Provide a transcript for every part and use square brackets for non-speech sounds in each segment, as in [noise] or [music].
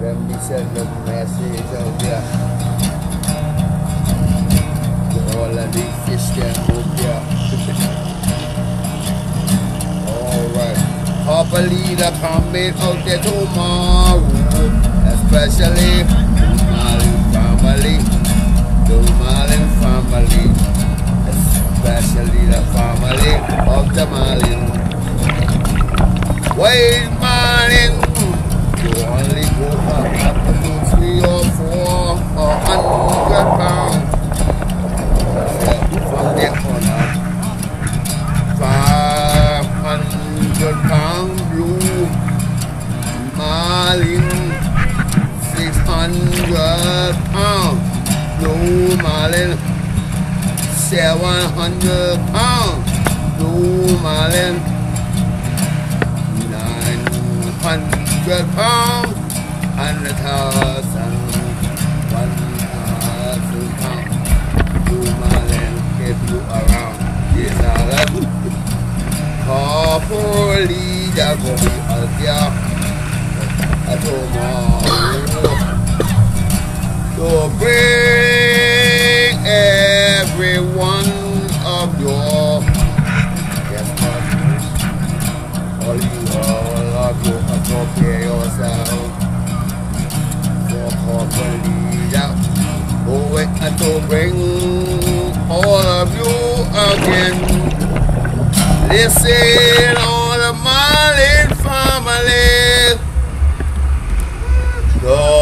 Let me send a message out there. To all of the fish that out there. [laughs] Alright. Copper Leader coming out there tomorrow. Especially the Marlin family. The Marlin family. Especially the family of the Marlin. Wait, marlin. Seven hundred pound blue marlin. Nine hundred pound and a thousand one thousand pound blue marlin if you around. I love you. Copper Leader out there at tomorrow to bring you yourself to bring all of you again. Listen, all the Marlin family, the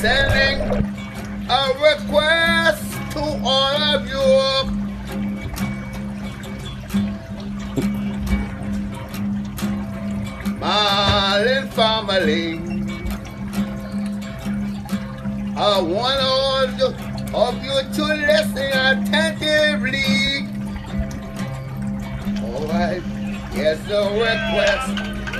sending a request to all of you. Marlin family. I want all of you to listen attentively. Alright, here's the request.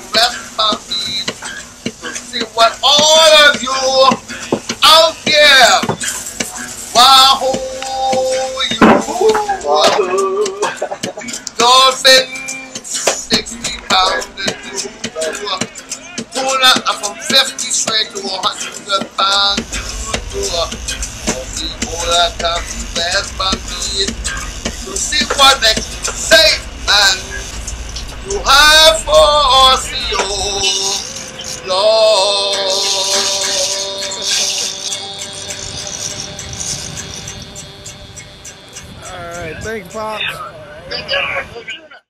dolphins, sixty pounds to Tuna are from 50 straight to 100 pounds to a people that come to see what they say and you have for us Lord. All right, thanks, job.